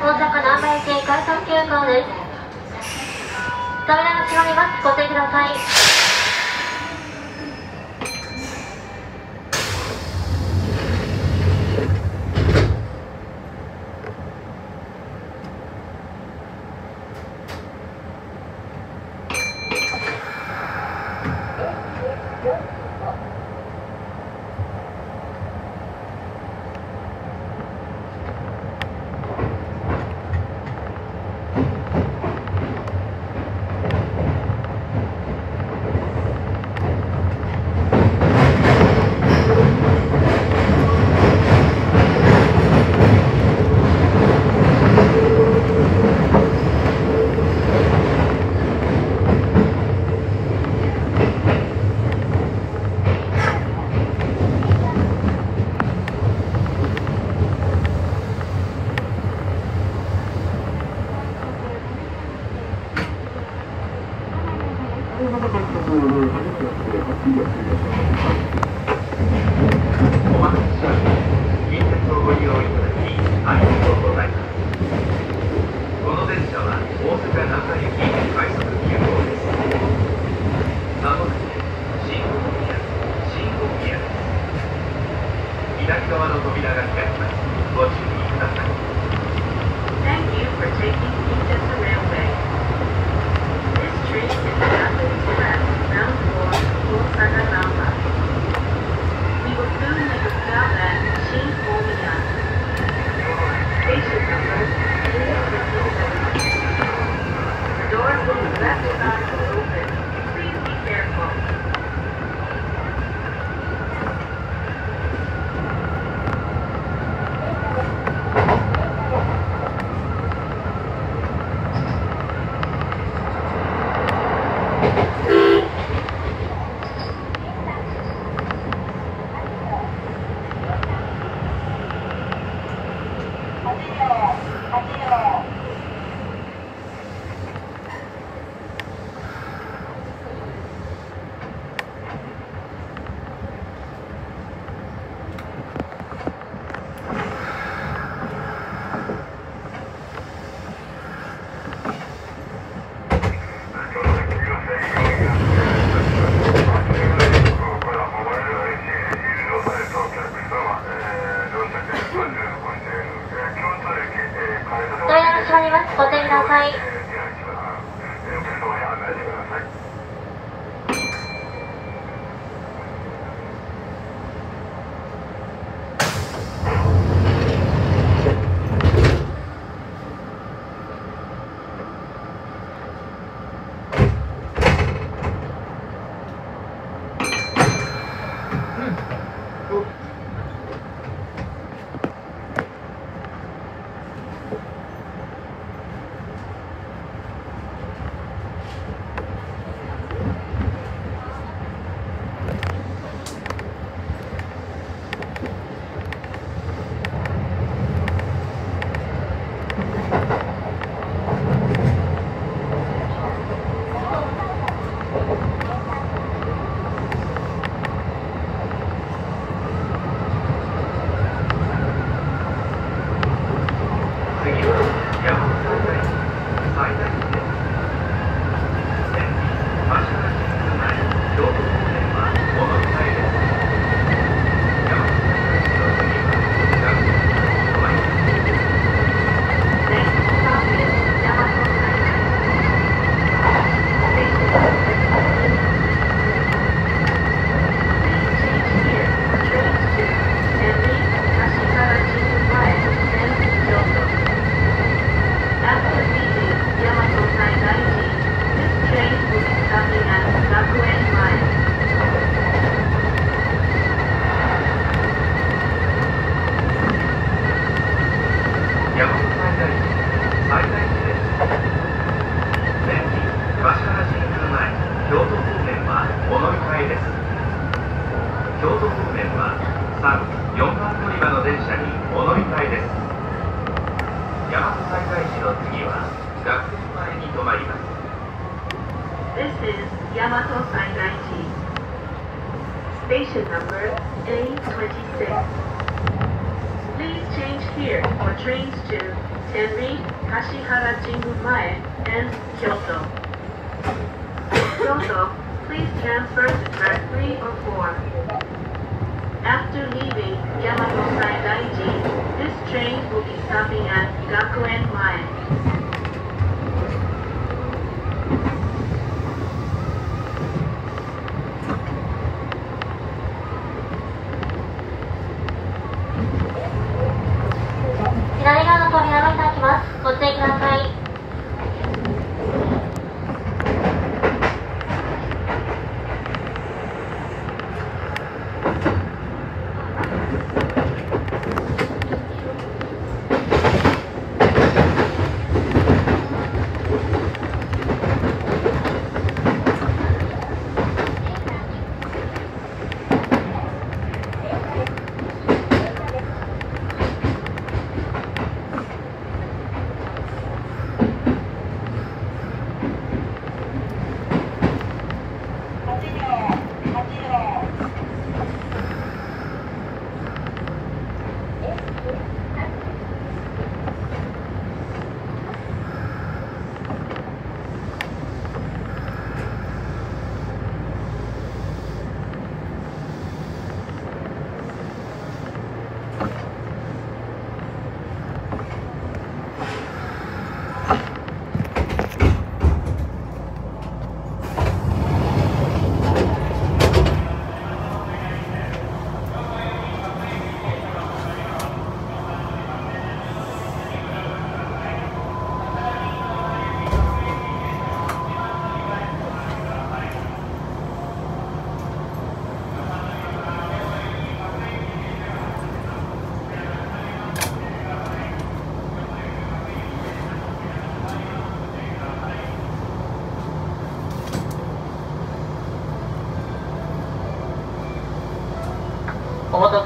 大阪南波駅快速急行です。扉が閉まりますごください here for trains to Tenri, Kashihara Jingumae, and Kyoto. Kyoto, please transfer to track 3 or 4. After leaving Yamato Saidaiji, this train will be stopping at Gakuen Mae.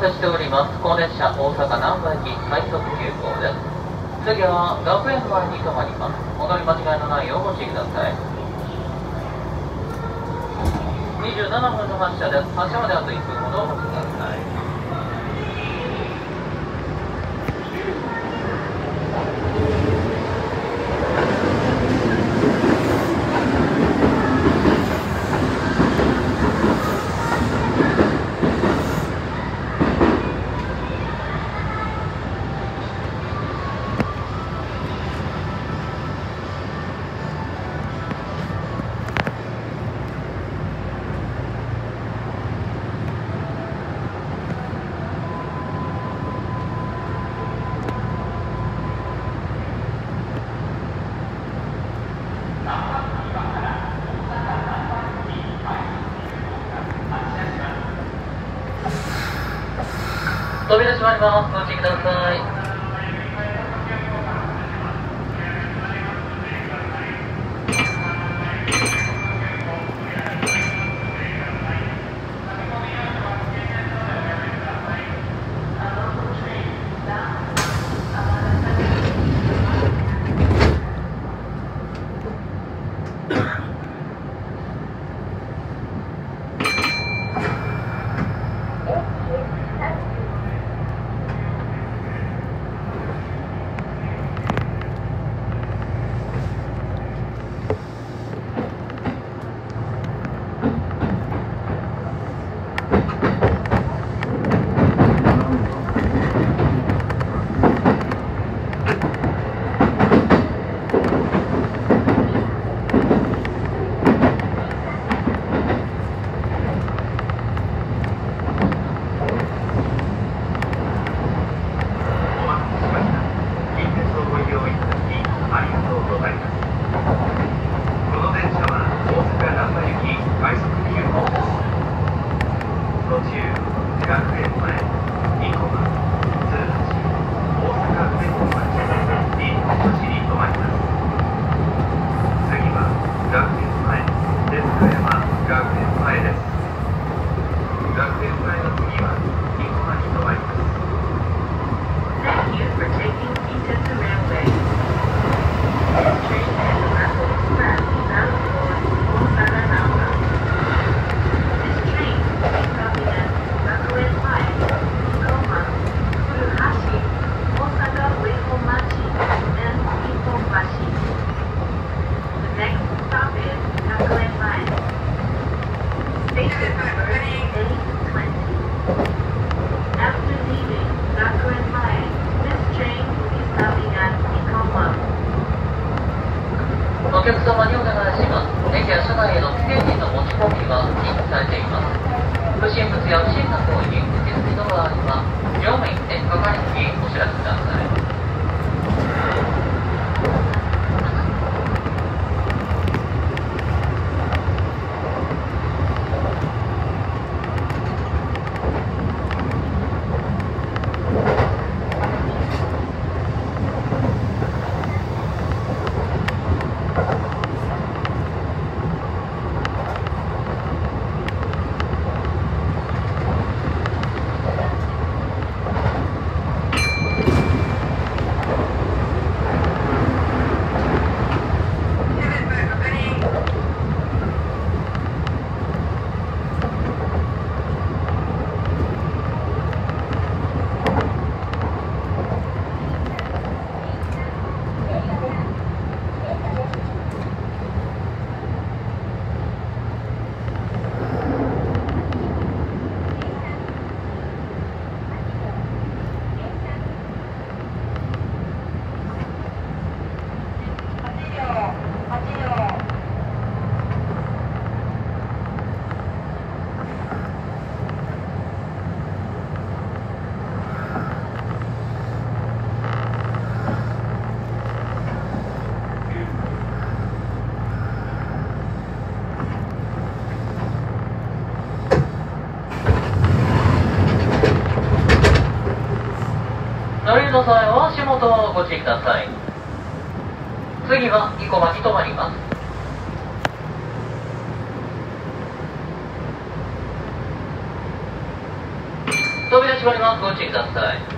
車しております。高熱車大阪難波駅快速急行です。次は学園前に停まります。お乗り間違いのないようご注意ください。27分の発車です。発車まであと1分ほどお待ちください。扉閉の空は足元をご注意ください。次は生駒に止まります。扉閉まります。ご注意ください。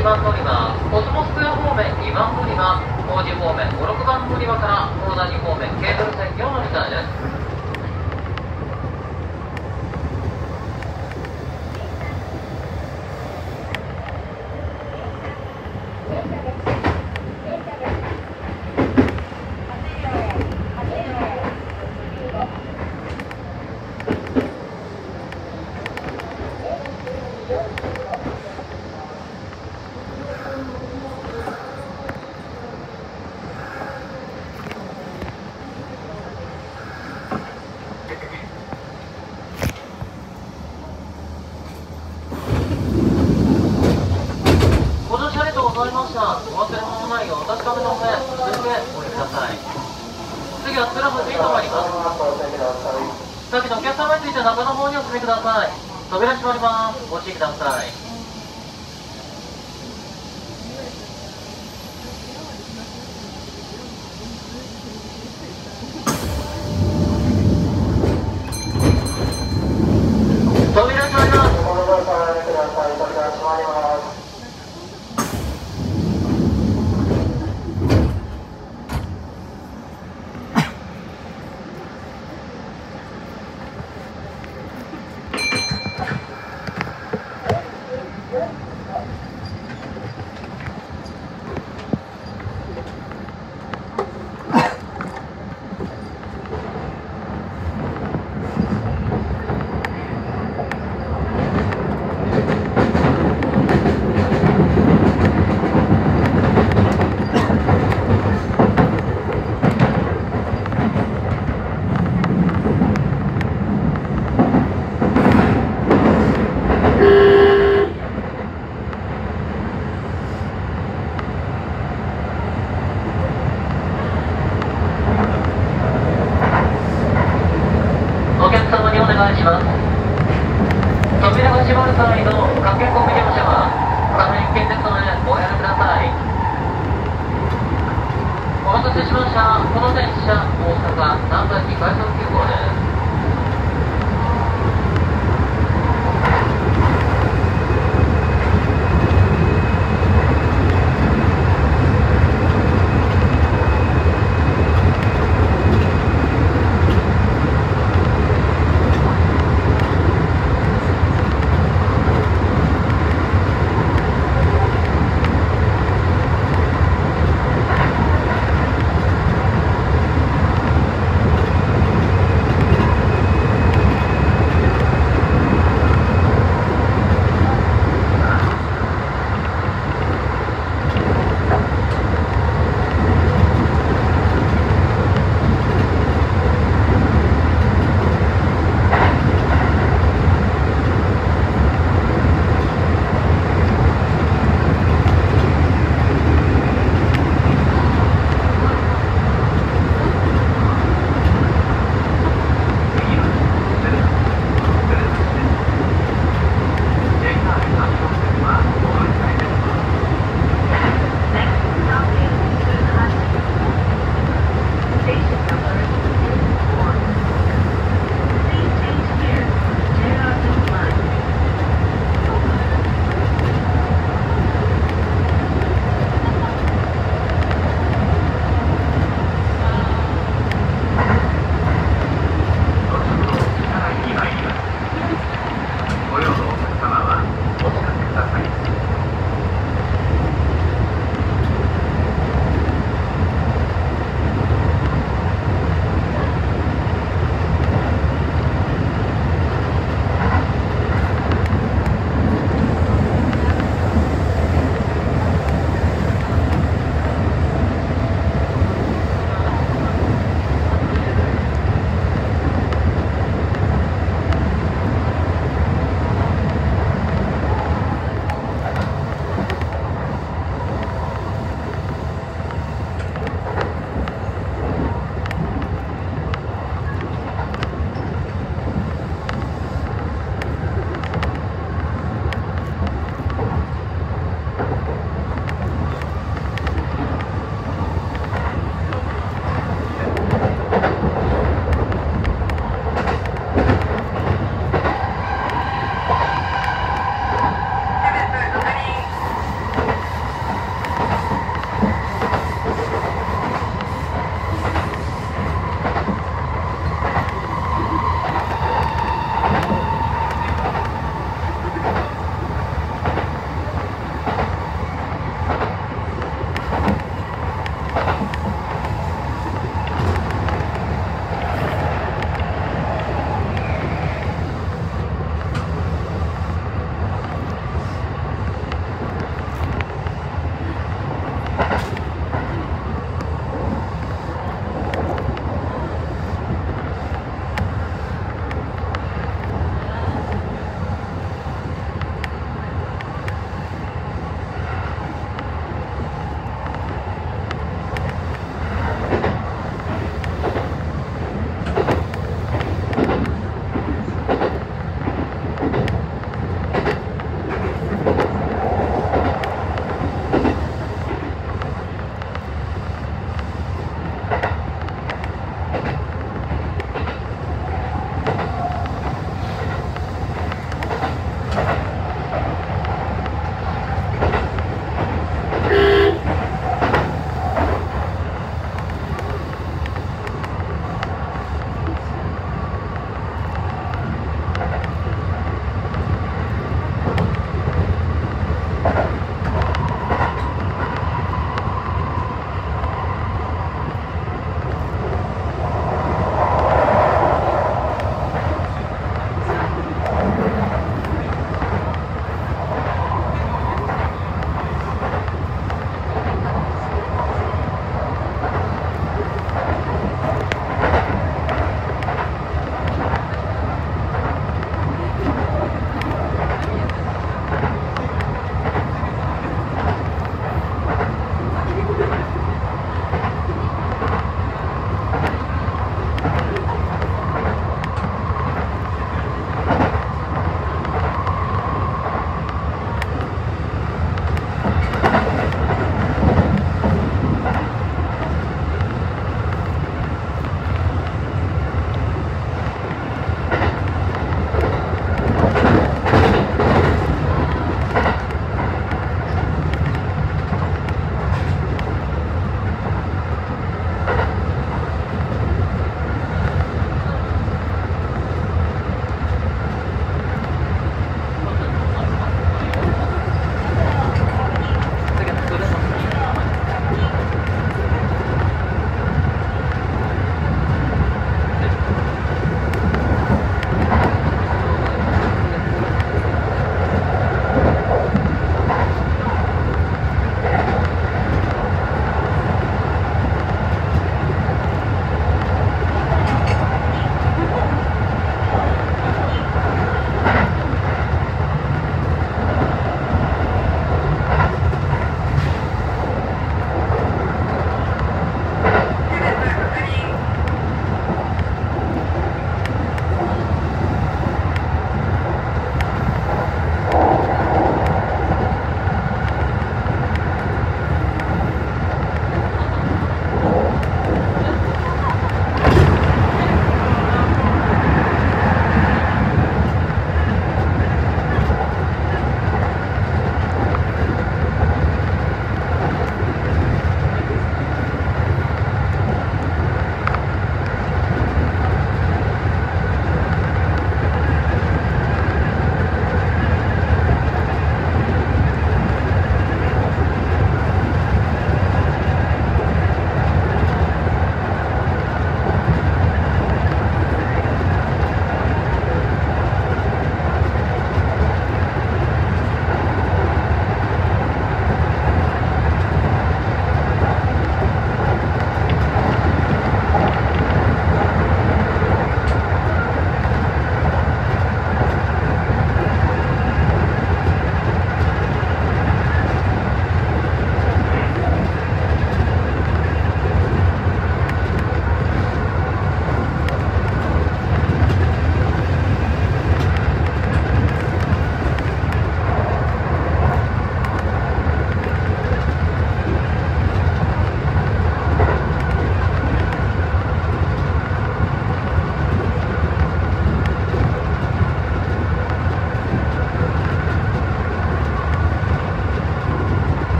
1番乗り場コスモスクエア方面2番乗り場王子方面56番乗り場から大谷方面ケーブル線4のリタです。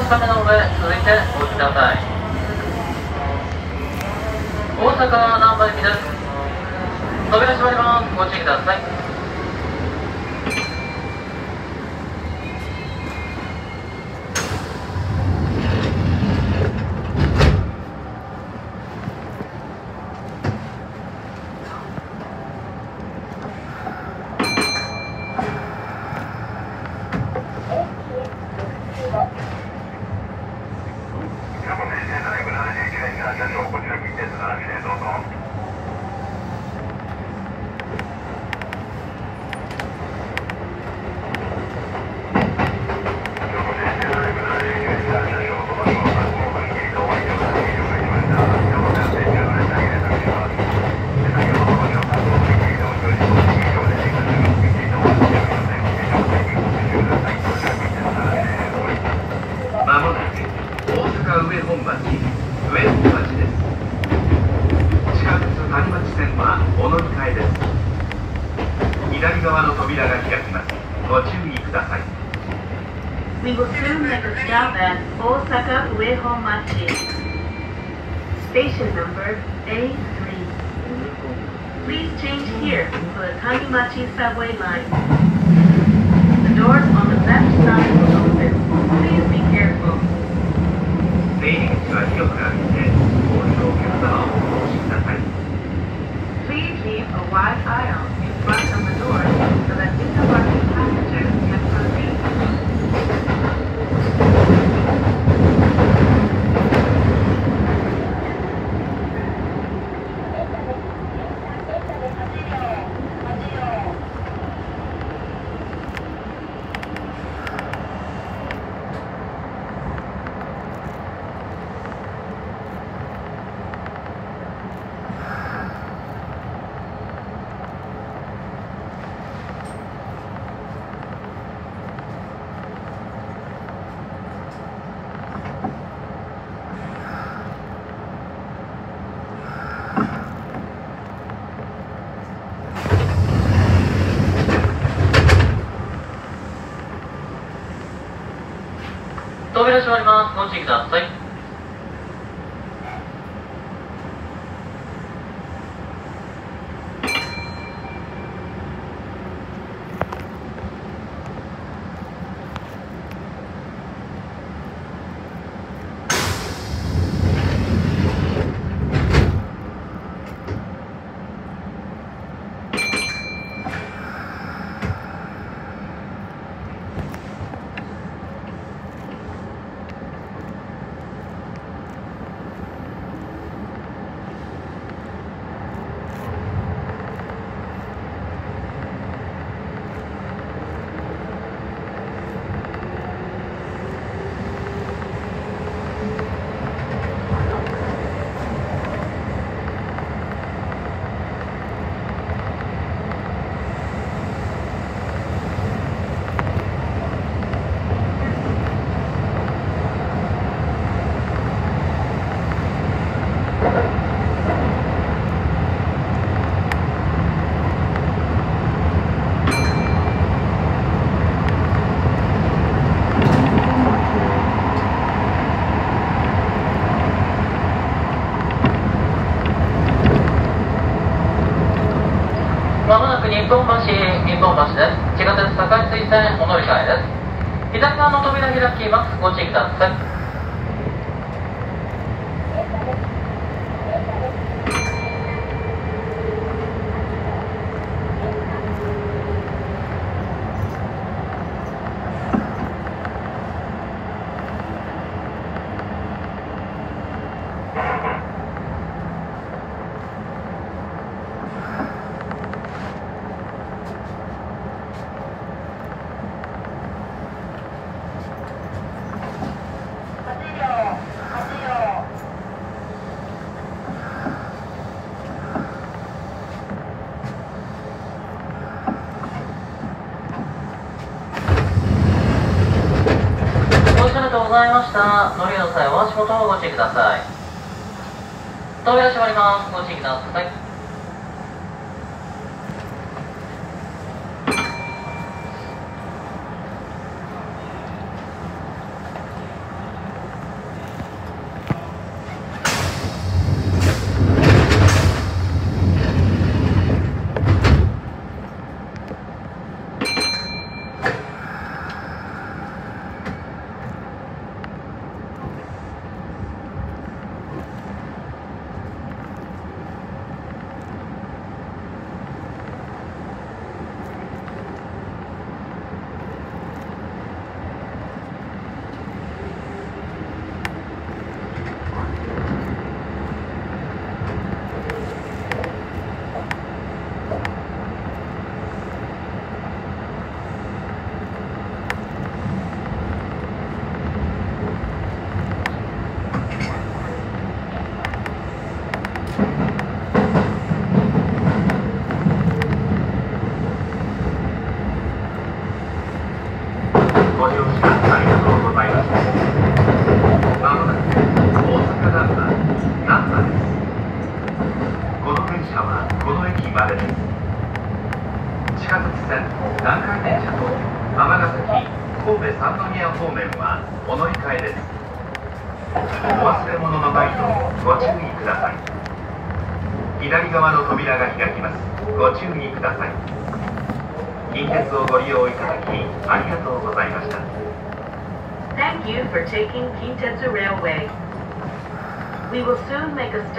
ない日号橋です。地下鉄堺水線です。左側の扉開きます。ください。ことをご注意ください。扉閉まります。ご注意ください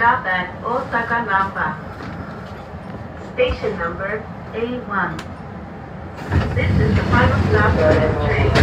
stop at Osaka Namba. Station number A1. This is the final stop of the train.